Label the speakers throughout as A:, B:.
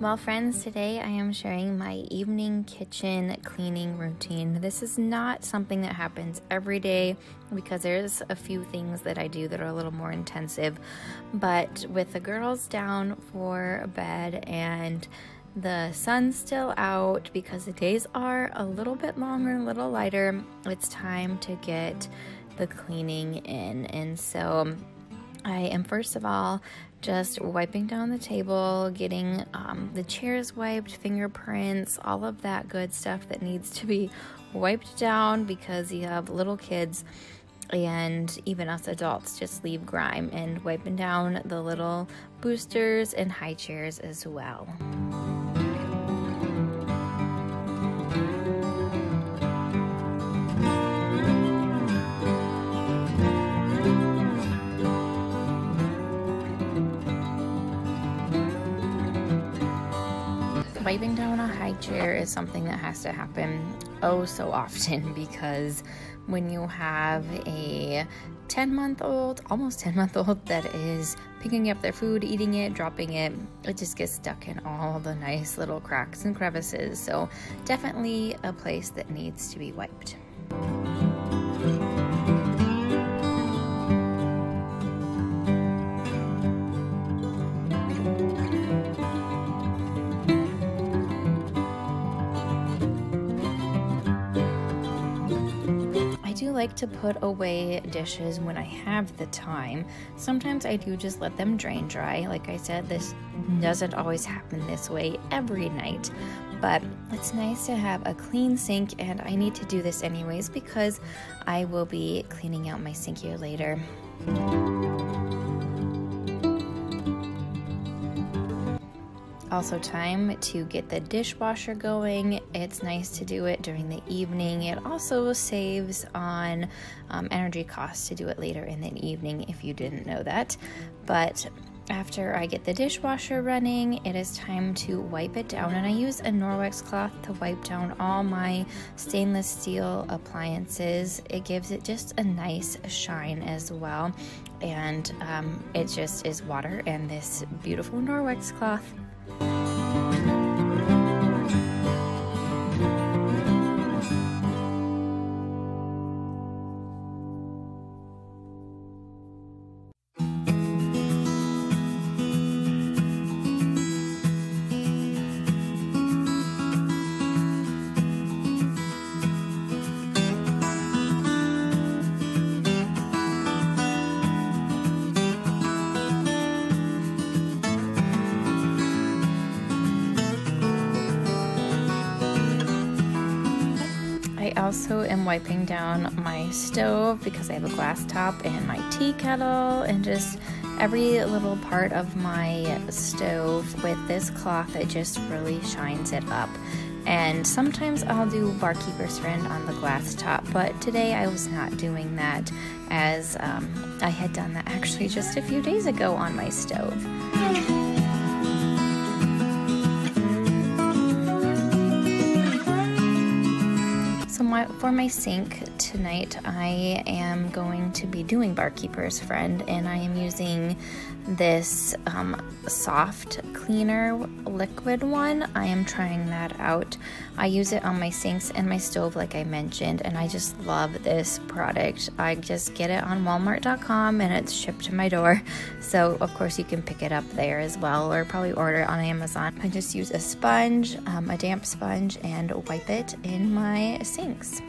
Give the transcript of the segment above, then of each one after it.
A: Well, friends, today I am sharing my evening kitchen cleaning routine. This is not something that happens every day because there's a few things that I do that are a little more intensive. But with the girls down for bed and the sun's still out because the days are a little bit longer, a little lighter, it's time to get the cleaning in. And so I am first of all just wiping down the table, getting um, the chairs wiped, fingerprints, all of that good stuff that needs to be wiped down because you have little kids and even us adults just leave grime and wiping down the little boosters and high chairs as well. Is something that has to happen oh so often because when you have a 10 month old, almost 10 month old, that is picking up their food, eating it, dropping it, it just gets stuck in all the nice little cracks and crevices. So, definitely a place that needs to be wiped. Like to put away dishes when I have the time. Sometimes I do just let them drain dry. Like I said, this doesn't always happen this way every night, but it's nice to have a clean sink, and I need to do this anyways because I will be cleaning out my sink here later. Also time to get the dishwasher going. It's nice to do it during the evening. It also saves on um, energy costs to do it later in the evening if you didn't know that. But after I get the dishwasher running, it is time to wipe it down. And I use a Norwex cloth to wipe down all my stainless steel appliances. It gives it just a nice shine as well. And um, it just is water and this beautiful Norwex cloth. Also am wiping down my stove because I have a glass top and my tea kettle and just every little part of my stove with this cloth It just really shines it up. And sometimes I'll do Barkeeper's Friend on the glass top, but today I was not doing that as um, I had done that actually just a few days ago on my stove. For my sink tonight, I am going to be doing Barkeeper's Friend, and I am using this um, soft cleaner liquid one. I am trying that out. I use it on my sinks and my stove, like I mentioned, and I just love this product. I just get it on Walmart.com and it's shipped to my door. So, of course, you can pick it up there as well, or probably order it on Amazon. I just use a sponge, um, a damp sponge, and wipe it in my sinks.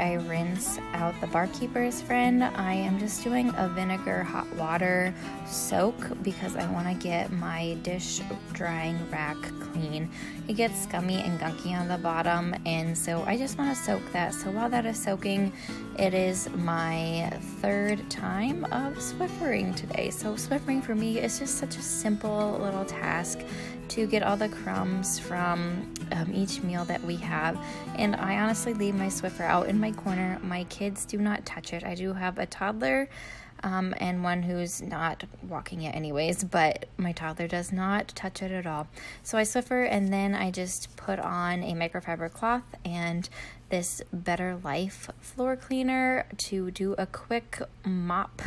A: I rinse out the barkeeper's friend, I am just doing a vinegar hot water soak because I want to get my dish drying rack clean. It gets scummy and gunky on the bottom, and so I just want to soak that. So while that is soaking, it is my third time of Swiffering today. So Swiffering for me is just such a simple little task to get all the crumbs from um, each meal that we have. And I honestly leave my Swiffer out in my corner. My kids do not touch it. I do have a toddler um, and one who's not walking yet, anyways, but my toddler does not touch it at all. So I Swiffer and then I just put on a microfiber cloth and this Better Life floor cleaner to do a quick mop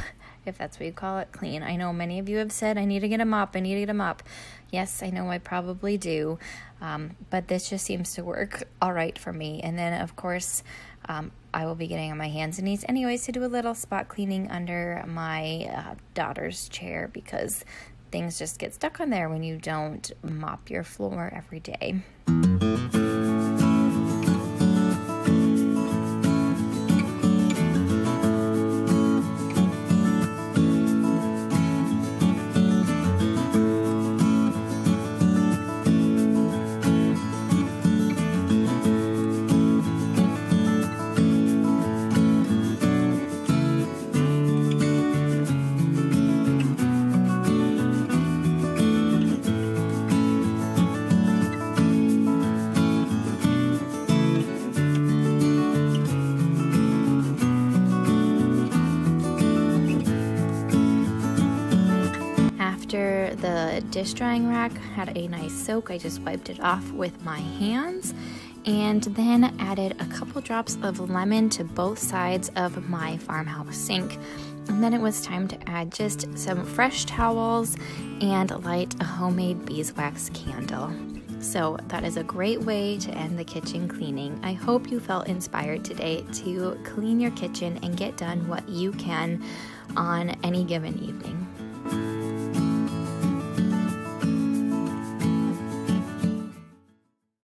A: if that's what you call it, clean. I know many of you have said, I need to get a mop, I need to get a mop. Yes, I know I probably do, um, but this just seems to work all right for me. And then, of course, um, I will be getting on my hands and knees anyways to do a little spot cleaning under my uh, daughter's chair because things just get stuck on there when you don't mop your floor every day. Dish drying rack had a nice soak, I just wiped it off with my hands and then added a couple drops of lemon to both sides of my farmhouse sink. And then it was time to add just some fresh towels and light a homemade beeswax candle. So, that is a great way to end the kitchen cleaning. I hope you felt inspired today to clean your kitchen and get done what you can on any given evening.